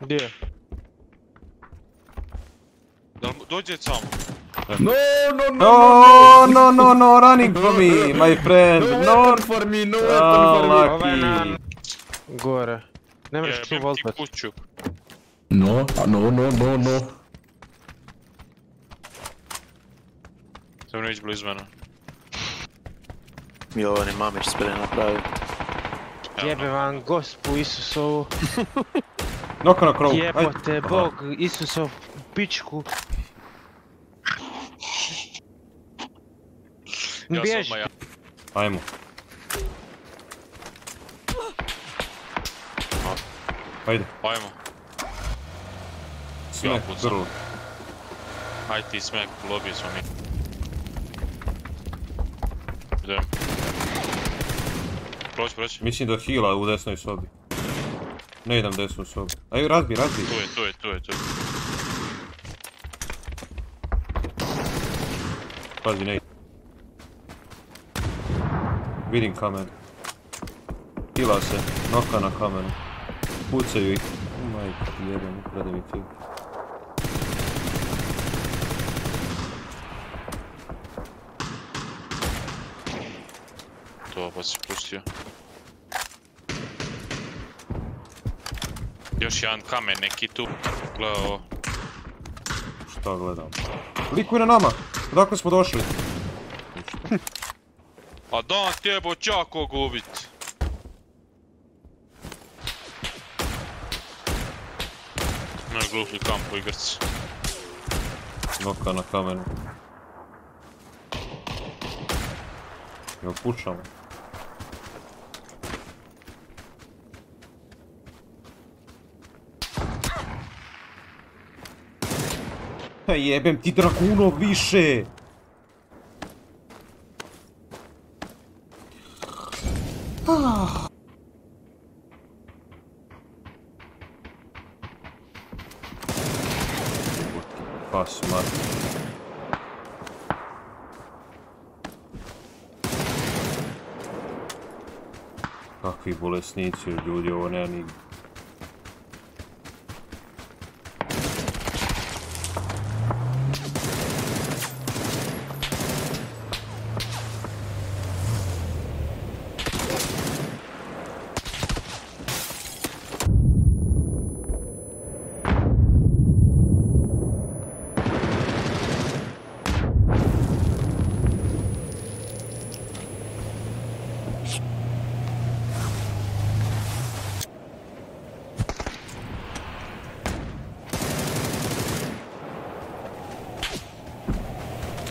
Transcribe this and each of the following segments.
Gdje? Da li dođe samo? No, no, no, No, no, no, no, running for me, my friend. no No, weapon for me, no weapon for me. Gore. Ne možeš tu kuću. No, no, no, no, no. Sam neći blizu mene. Jovani Mamić spremno napravio. Jebe vam gospu Isusovu. Knock na crow. Jebote Bog Isusov pičku. Ja sam Bjež. odmah ja. Ajmo. Ajde, Ajmo. smack pucam. girl. Aj ti smek, u lobiju smo mi. Idem. Proć, proć. Mislim da hila u desnoj sobi. Ne idem desnu sobu. Aj, razbi, razbi. Tu je, tu je, tu je, tu je. Pazi, ne. Vidim kamen. Hila se, noka na kamenu. Pucaju ih. Majke, jedan, ukrade mi kill. To pa si pustio. Još jedan kamen neki tu. Gle ovo. Šta gledam? Likuj na nama! Odakle smo došli? A dan tjebo čako gubit. Glupi kamp u igrci. Noka na kamenu. Jel pušamo? Jebem ti draguno više! Ah. Kakvi bolesnici ljudi, ovo nema ni...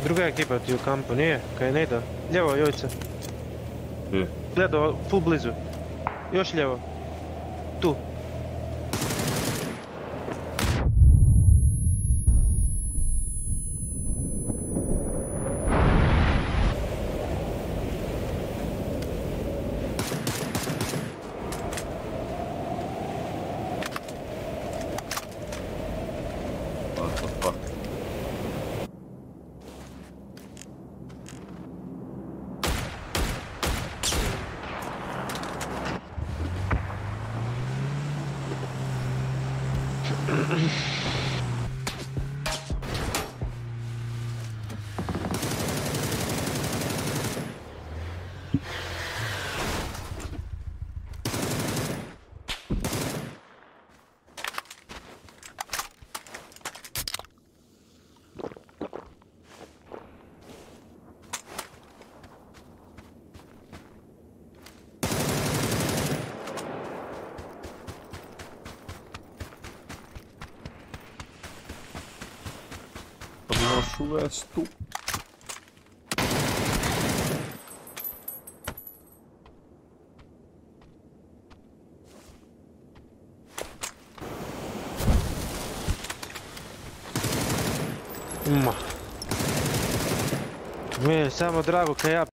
Druga ekipa ti u kampu, nije? Kaj ne ide? Ljevo. Gdje? Gledao, full blizu. Još ljevo. Tu. Jordan. Nošu vestu. Ma. Mi je samo drago kaj ja